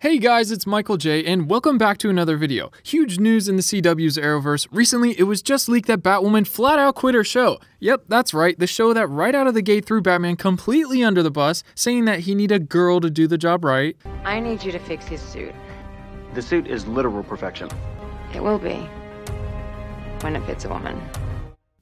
Hey guys, it's Michael Jae, and welcome back to another video. Huge news in the CW's Arrowverse. Recently, it was just leaked that Batwoman flat out quit her show. Yep, that's right, the show that right out of the gate threw Batman completely under the bus, saying that he need a girl to do the job right. I need you to fix his suit. The suit is literal perfection. It will be. When it fits a woman.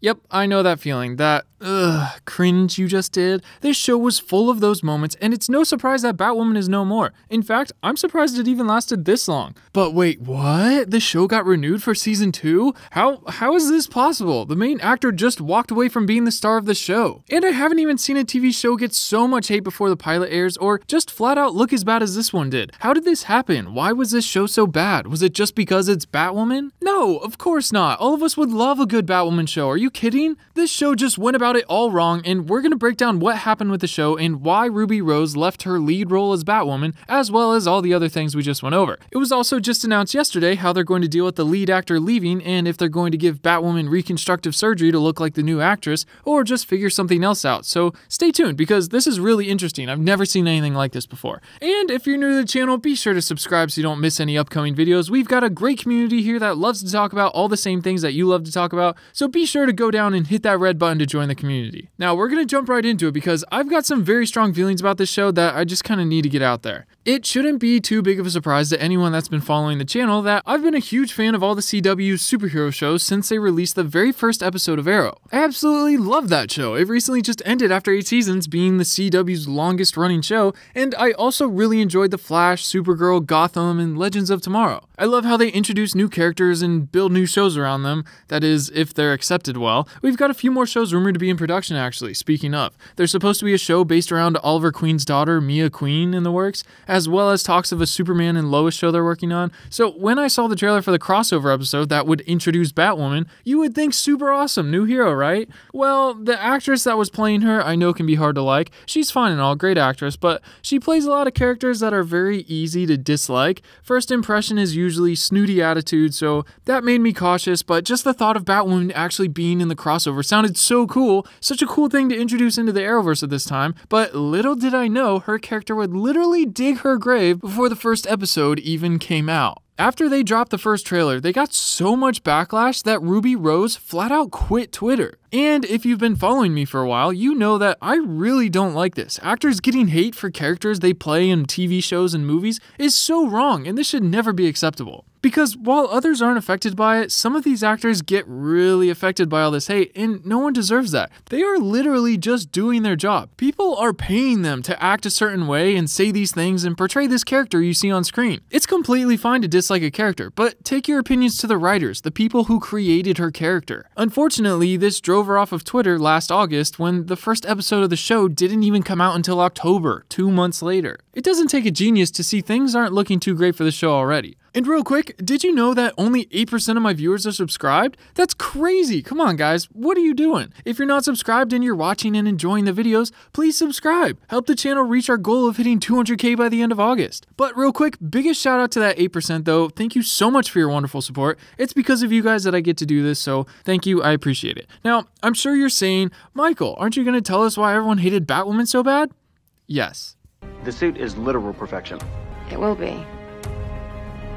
Yep, I know that feeling. That, ugh, cringe you just did. This show was full of those moments, and it's no surprise that Batwoman is no more. In fact, I'm surprised it even lasted this long. But wait, what? The show got renewed for season two? How how is this possible? The main actor just walked away from being the star of the show. And I haven't even seen a TV show get so much hate before the pilot airs, or just flat out look as bad as this one did. How did this happen? Why was this show so bad? Was it just because it's Batwoman? No, of course not. All of us would love a good Batwoman show. Are you kidding? This show just went about it all wrong, and we're gonna break down what happened with the show and why Ruby Rose left her lead role as Batwoman, as well as all the other things we just went over. It was also just announced yesterday how they're going to deal with the lead actor leaving and if they're going to give Batwoman reconstructive surgery to look like the new actress, or just figure something else out. So stay tuned because this is really interesting. I've never seen anything like this before. And if you're new to the channel, be sure to subscribe so you don't miss any upcoming videos. We've got a great community here that loves to talk about all the same things that you love to talk about, so be sure to go down and hit that red button to join the community. Now, we're going to jump right into it because I've got some very strong feelings about this show that I just kind of need to get out there. It shouldn't be too big of a surprise to anyone that's been following the channel that I've been a huge fan of all the CW superhero shows since they released the very first episode of Arrow. I absolutely love that show. It recently just ended after 8 seasons, being the CW's longest running show, and I also really enjoyed The Flash, Supergirl, Gotham, and Legends of Tomorrow. I love how they introduce new characters and build new shows around them, that is, if they're accepted well. We've got a few more shows rumored to be in production, actually, speaking of. There's supposed to be a show based around Oliver Queen's daughter, Mia Queen, in the works, as well as talks of a Superman and Lois show they're working on. So when I saw the trailer for the crossover episode that would introduce Batwoman, you would think super awesome, new hero, right? Well, the actress that was playing her, I know can be hard to like. She's fine and all, great actress, but she plays a lot of characters that are very easy to dislike. First impression is usually snooty attitude, so that made me cautious, but just the thought of Batwoman actually being in the crossover sounded so cool, such a cool thing to introduce into the Arrowverse at this time, but little did I know her character would literally dig her grave before the first episode even came out. After they dropped the first trailer, they got so much backlash that Ruby Rose flat out quit Twitter. And if you've been following me for a while, you know that I really don't like this. Actors getting hate for characters they play in TV shows and movies is so wrong, and this should never be acceptable. Because while others aren't affected by it, some of these actors get really affected by all this hate, and no one deserves that. They are literally just doing their job. People are paying them to act a certain way and say these things and portray this character you see on screen. It's completely fine to dislike a character, but take your opinions to the writers, the people who created her character. Unfortunately, this drove her off of Twitter last August when the first episode of the show didn't even come out until October, two months later. It doesn't take a genius to see things aren't looking too great for the show already. And real quick, did you know that only 8% of my viewers are subscribed? That's crazy. Come on, guys. What are you doing? If you're not subscribed and you're watching and enjoying the videos, please subscribe. Help the channel reach our goal of hitting 200k by the end of August. But real quick, biggest shout out to that 8% though. Thank you so much for your wonderful support. It's because of you guys that I get to do this, so thank you. I appreciate it. Now, I'm sure you're saying, Michael, aren't you going to tell us why everyone hated Batwoman so bad? Yes. The suit is literal perfection. It will be.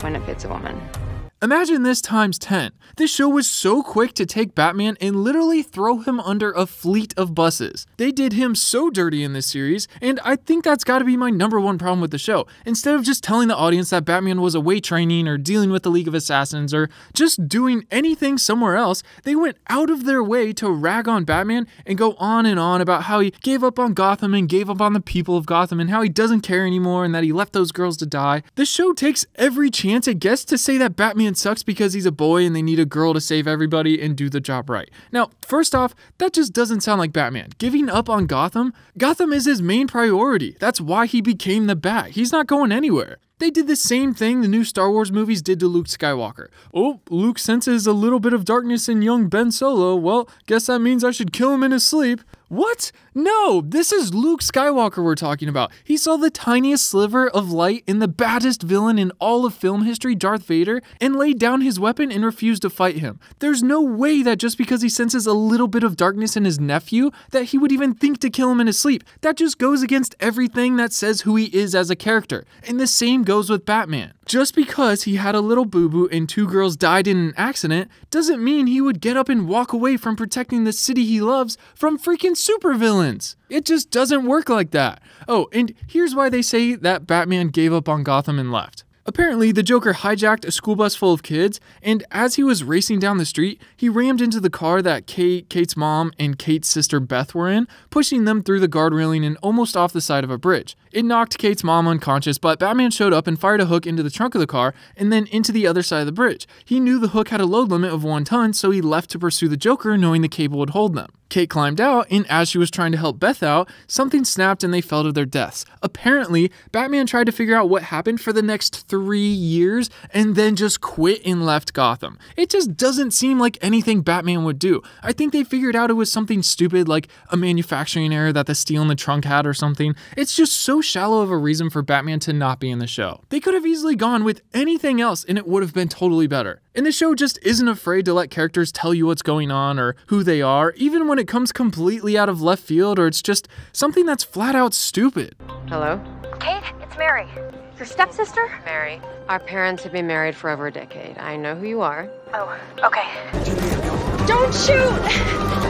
When it fits a woman. Imagine this times 10. This show was so quick to take Batman and literally throw him under a fleet of buses. They did him so dirty in this series, and I think that's gotta be my number one problem with the show. Instead of just telling the audience that Batman was away training or dealing with the League of Assassins or just doing anything somewhere else, they went out of their way to rag on Batman and go on and on about how he gave up on Gotham and gave up on the people of Gotham and how he doesn't care anymore and that he left those girls to die. The show takes every chance it gets to say that Batman sucks because he's a boy and they need a girl to save everybody and do the job right. Now, first off, that just doesn't sound like Batman. Giving up on Gotham? Gotham is his main priority. That's why he became the Bat. He's not going anywhere. They did the same thing the new Star Wars movies did to Luke Skywalker. Oh, Luke senses a little bit of darkness in young Ben Solo. Well, guess that means I should kill him in his sleep. What? No, this is Luke Skywalker we're talking about. He saw the tiniest sliver of light in the baddest villain in all of film history, Darth Vader, and laid down his weapon and refused to fight him. There's no way that just because he senses a little bit of darkness in his nephew, that he would even think to kill him in his sleep. That just goes against everything that says who he is as a character. And the same goes with Batman. Just because he had a little boo boo and two girls died in an accident doesn't mean he would get up and walk away from protecting the city he loves from freaking supervillains. It just doesn't work like that. Oh, and here's why they say that Batman gave up on Gotham and left. Apparently, the Joker hijacked a school bus full of kids, and as he was racing down the street, he rammed into the car that Kate, Kate's mom, and Kate's sister Beth were in, pushing them through the guard railing and almost off the side of a bridge. It knocked Kate's mom unconscious, but Batman showed up and fired a hook into the trunk of the car and then into the other side of the bridge. He knew the hook had a load limit of one ton, so he left to pursue the Joker, knowing the cable would hold them. Kate climbed out, and as she was trying to help Beth out, something snapped and they fell to their deaths. Apparently, Batman tried to figure out what happened for the next three years and then just quit and left Gotham. It just doesn't seem like anything Batman would do. I think they figured out it was something stupid like a manufacturing error that the steel in the trunk had or something. It's just so shallow of a reason for Batman to not be in the show. They could have easily gone with anything else and it would have been totally better. And the show just isn't afraid to let characters tell you what's going on or who they are, even when it comes completely out of left field or it's just something that's flat out stupid. Hello? Kate, it's Mary. Your stepsister? Mary. Our parents have been married for over a decade. I know who you are. Oh, okay. Don't shoot!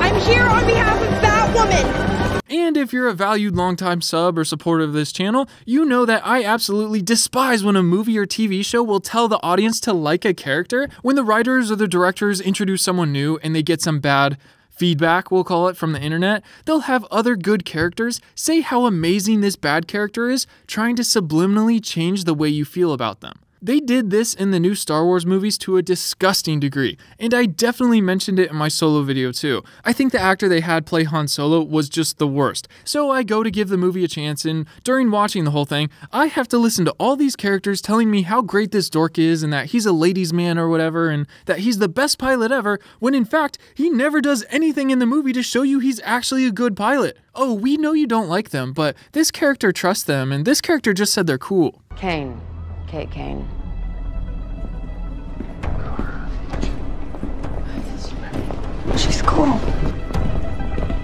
I'm here on behalf of Batwoman! And if you're a valued longtime sub or supporter of this channel, you know that I absolutely despise when a movie or TV show will tell the audience to like a character when the writers or the directors introduce someone new and they get some bad feedback, we'll call it, from the internet, they'll have other good characters say how amazing this bad character is, trying to subliminally change the way you feel about them. They did this in the new Star Wars movies to a disgusting degree, and I definitely mentioned it in my solo video too. I think the actor they had play Han Solo was just the worst, so I go to give the movie a chance, and during watching the whole thing, I have to listen to all these characters telling me how great this dork is, and that he's a ladies' man or whatever, and that he's the best pilot ever, when in fact, he never does anything in the movie to show you he's actually a good pilot. Oh, we know you don't like them, but this character trusts them, and this character just said they're cool. Kane. Kate Kane. She's cool.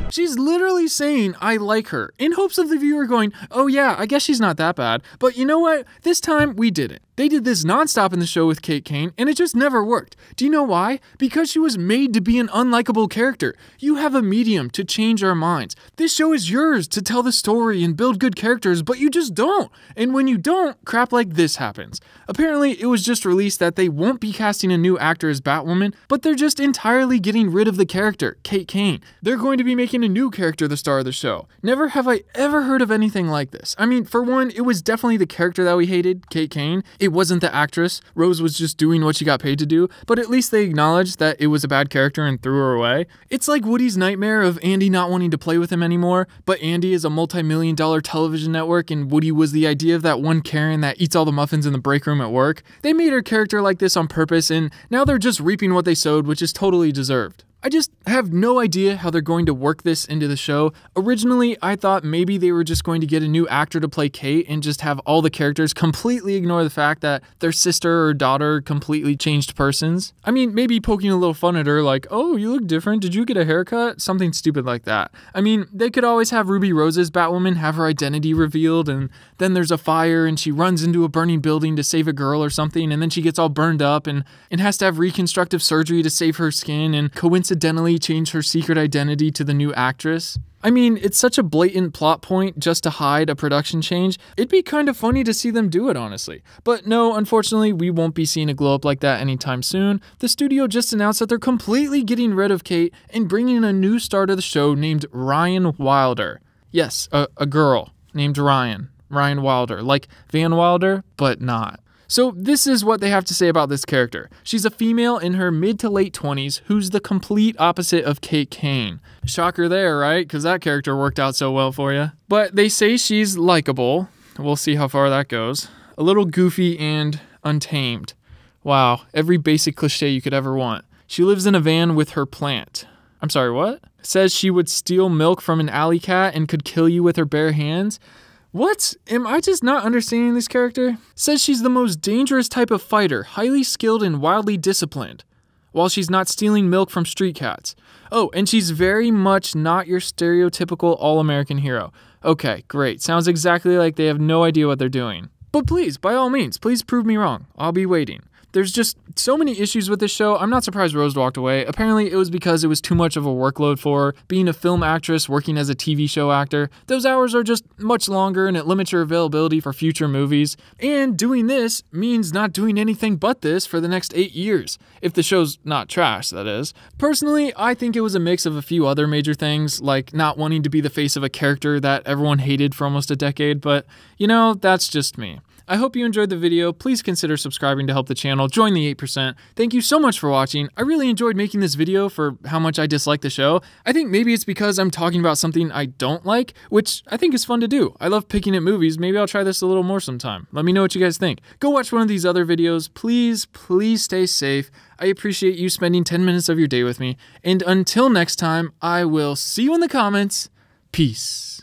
She's literally saying, I like her, in hopes of the viewer going, oh yeah, I guess she's not that bad. But you know what? This time we didn't. They did this nonstop in the show with Kate Kane, and it just never worked. Do you know why? Because she was made to be an unlikable character. You have a medium to change our minds. This show is yours to tell the story and build good characters, but you just don't. And when you don't, crap like this happens. Apparently, it was just released that they won't be casting a new actor as Batwoman, but they're just entirely getting rid of the character, Kate Kane. They're going to be making a new character the star of the show. Never have I ever heard of anything like this. I mean, for one, it was definitely the character that we hated, Kate Kane. It wasn't the actress. Rose was just doing what she got paid to do, but at least they acknowledged that it was a bad character and threw her away. It's like Woody's nightmare of Andy not wanting to play with him anymore, but Andy is a multi million dollar television network and Woody was the idea of that one Karen that eats all the muffins in the break room at work. They made her character like this on purpose and now they're just reaping what they sowed, which is totally deserved. I just have no idea how they're going to work this into the show. Originally, I thought maybe they were just going to get a new actor to play Kate and just have all the characters completely ignore the fact that their sister or daughter completely changed persons. I mean, maybe poking a little fun at her, like, oh, you look different. Did you get a haircut? Something stupid like that. I mean, they could always have Ruby Rose's Batwoman have her identity revealed, and then there's a fire and she runs into a burning building to save a girl or something, and then she gets all burned up and, and has to have reconstructive surgery to save her skin, and coincidentally, accidentally change her secret identity to the new actress? I mean, it's such a blatant plot point just to hide a production change. It'd be kind of funny to see them do it, honestly. But no, unfortunately, we won't be seeing a glow up like that anytime soon. The studio just announced that they're completely getting rid of Kate and bringing in a new star to the show named Ryan Wilder. Yes, a, a girl named Ryan. Ryan Wilder. Like Van Wilder, but not. So, this is what they have to say about this character. She's a female in her mid to late 20s who's the complete opposite of Kate Kane. Shocker there, right? Because that character worked out so well for you. But they say she's likable. We'll see how far that goes. A little goofy and untamed. Wow, every basic cliche you could ever want. She lives in a van with her plant. I'm sorry, what? says she would steal milk from an alley cat and could kill you with her bare hands. What? Am I just not understanding this character? Says she's the most dangerous type of fighter, highly skilled and wildly disciplined, while she's not stealing milk from street cats. Oh, and she's very much not your stereotypical all American hero. Okay, great. Sounds exactly like they have no idea what they're doing. But please, by all means, please prove me wrong. I'll be waiting. There's just so many issues with this show. I'm not surprised Rose walked away. Apparently, it was because it was too much of a workload for her. Being a film actress, working as a TV show actor, those hours are just much longer and it limits your availability for future movies. And doing this means not doing anything but this for the next eight years. If the show's not trash, that is. Personally, I think it was a mix of a few other major things, like not wanting to be the face of a character that everyone hated for almost a decade, but you know, that's just me. I hope you enjoyed the video. Please consider subscribing to help the channel. Join the 8%. Thank you so much for watching. I really enjoyed making this video for how much I dislike the show. I think maybe it's because I'm talking about something I don't like, which I think is fun to do. I love picking at movies. Maybe I'll try this a little more sometime. Let me know what you guys think. Go watch one of these other videos. Please, please stay safe. I appreciate you spending 10 minutes of your day with me. And until next time, I will see you in the comments. Peace.